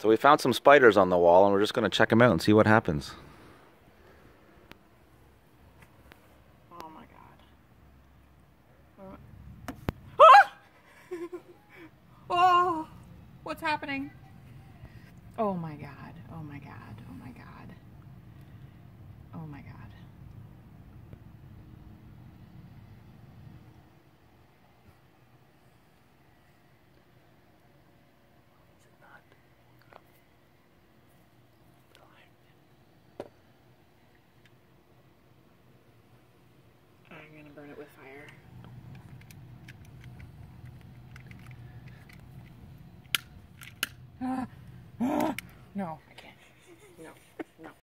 So we found some spiders on the wall and we're just going to check them out and see what happens. Oh my god. Ah! oh, what's happening? Oh my god. Oh my god. Oh my god. no, I can't. No.